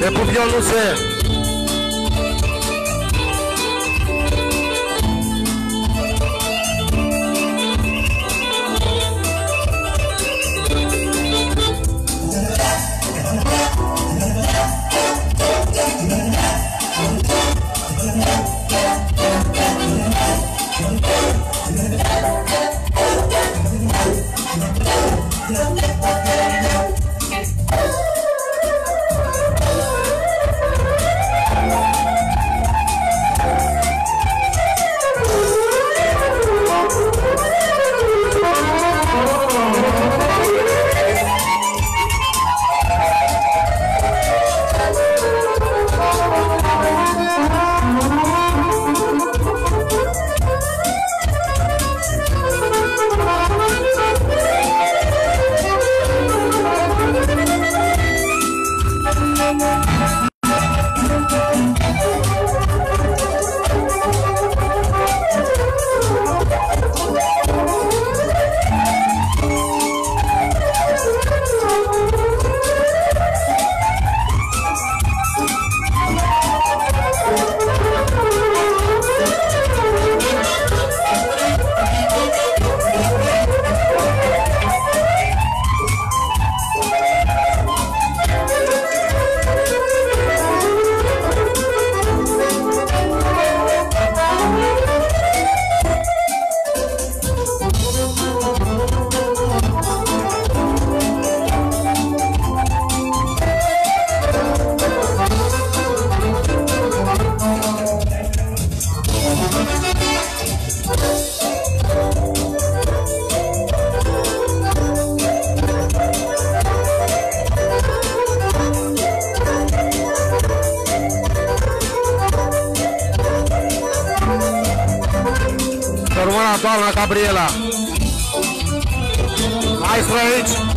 É pro violoncé. Toma, Gabriela. Mais frente.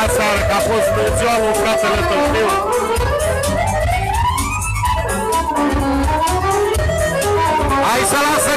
la țară, că a fost ziua lui fratele Tălciu. Hai să lasă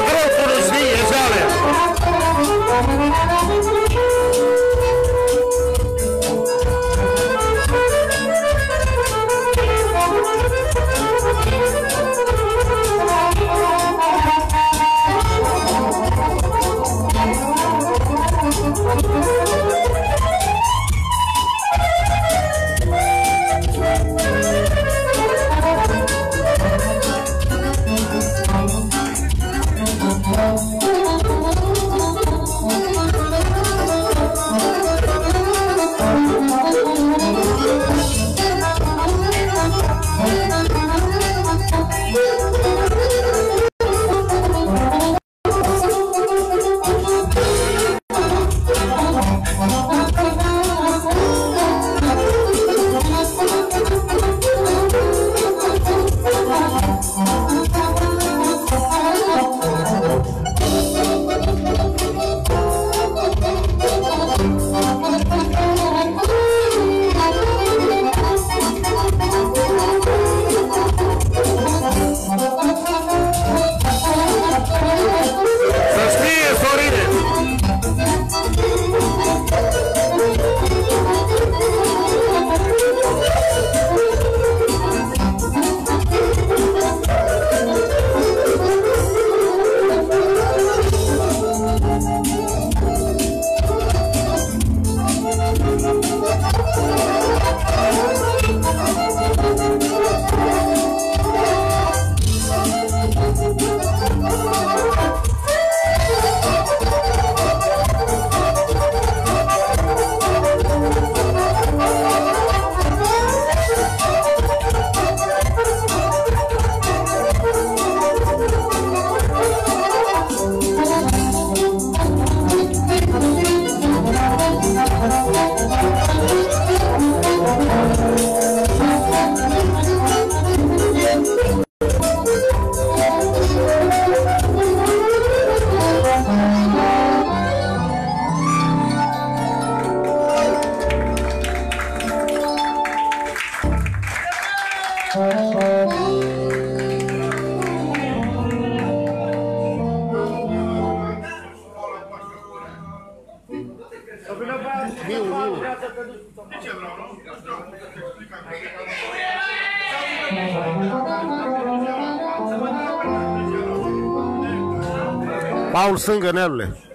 Paulo Sanganello.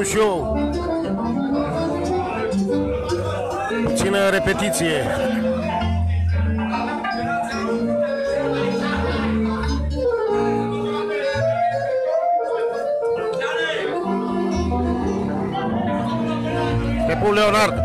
Te pun și eu. Puțină repetiție. Te pun Leonard.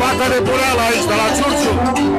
Fata de bureală aici, de la Ciurciu.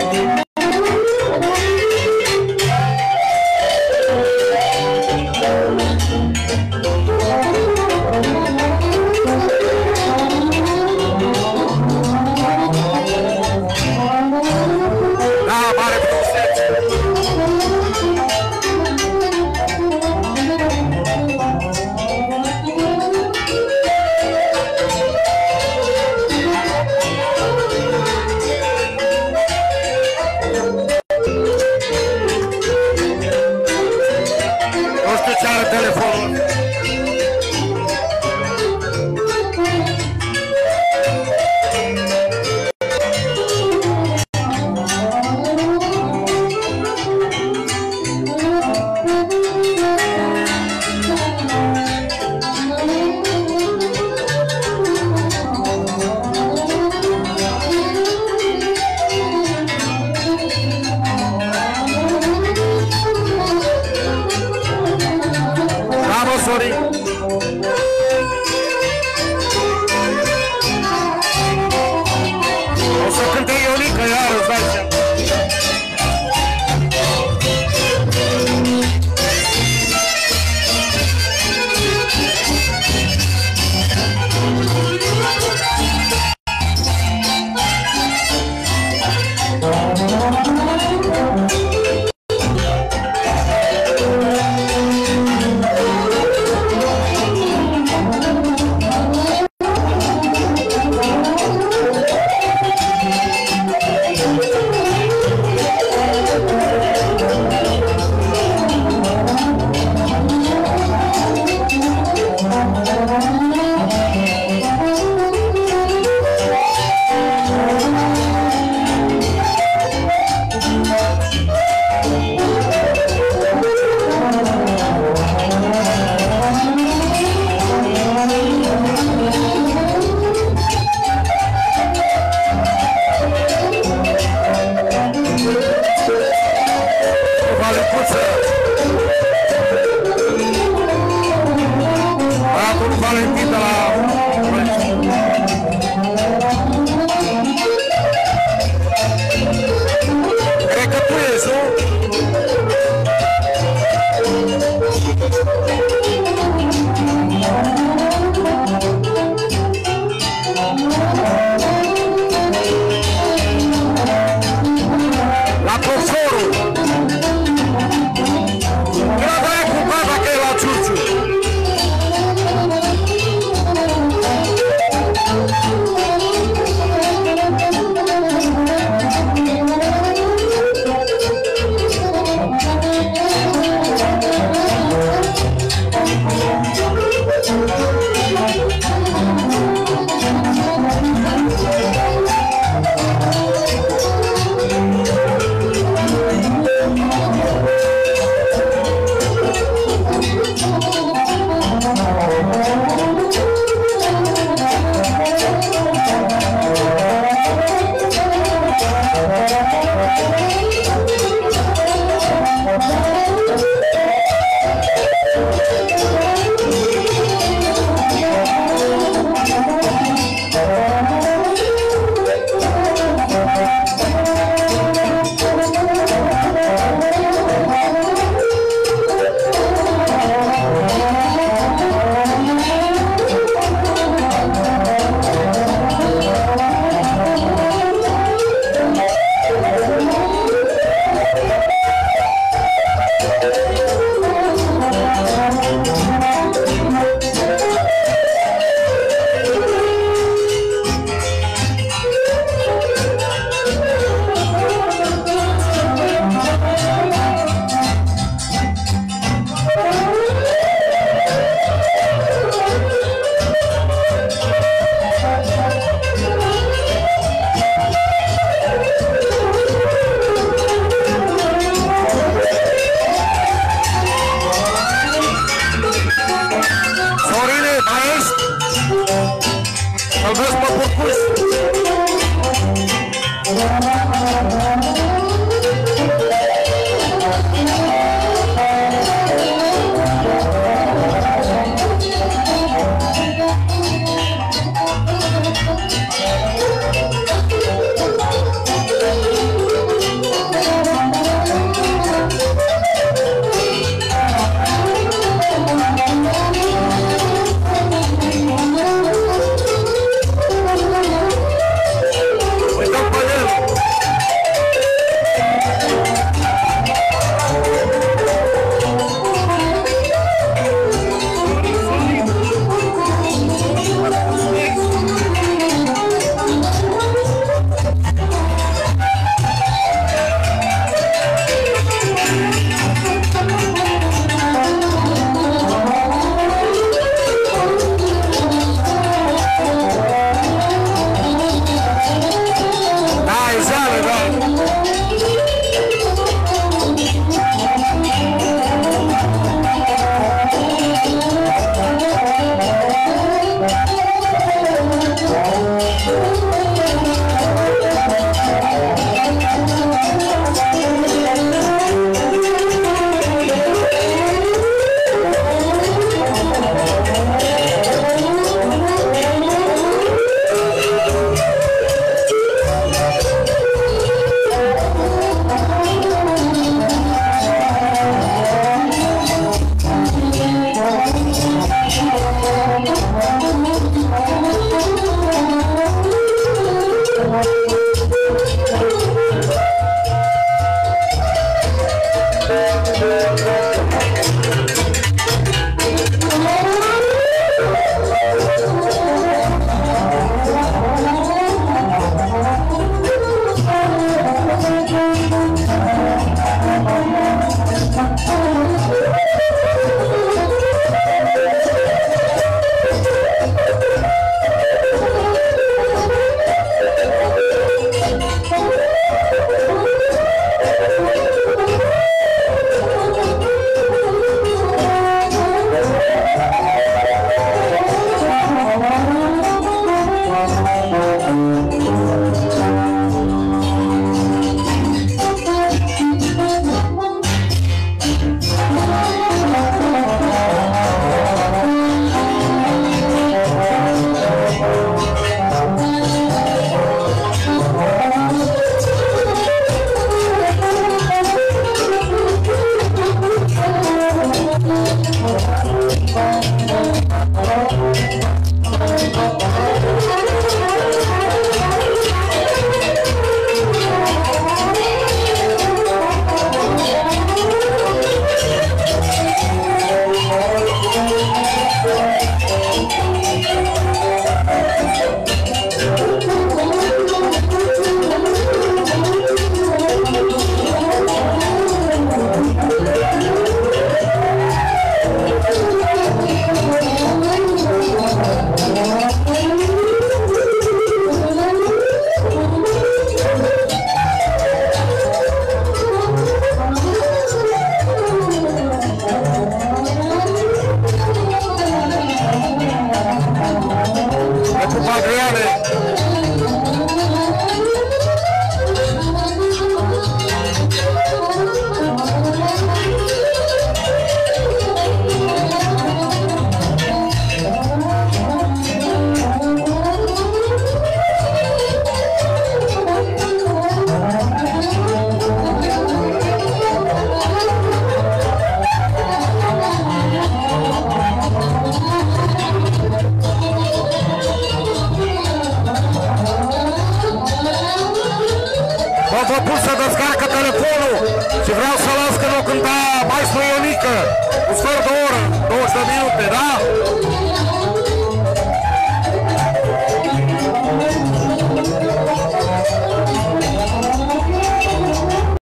Who's